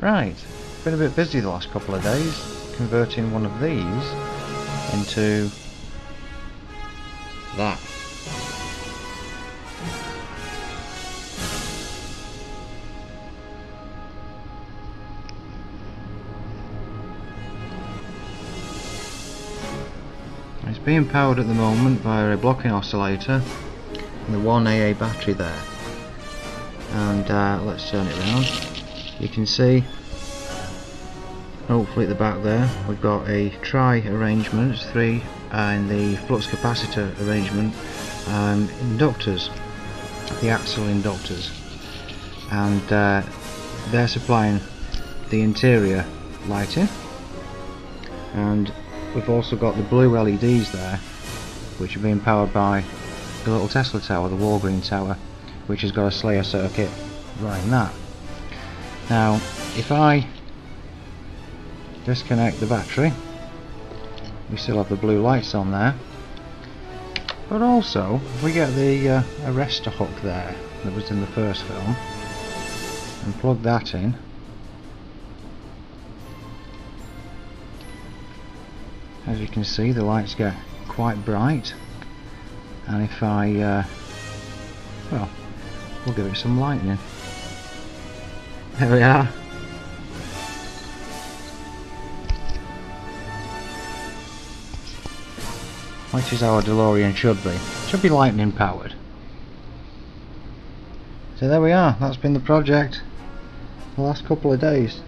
Right, been a bit busy the last couple of days converting one of these into that. It's being powered at the moment by a blocking oscillator and the 1AA battery there. And uh, let's turn it around you can see hopefully at the back there we've got a tri arrangement three and the flux capacitor arrangement um, inductors the axial inductors. And uh, they're supplying the interior lighting. And we've also got the blue LEDs there which are being powered by the little Tesla tower, the Walgreen tower which has got a Slayer circuit running that now if I disconnect the battery we still have the blue lights on there but also we get the uh, arrestor hook there that was in the first film and plug that in as you can see the lights get quite bright. And if I uh, well we'll give it some lightning there we are. Which is how a DeLorean should be. Should be lightning powered. So there we are. That's been the project the last couple of days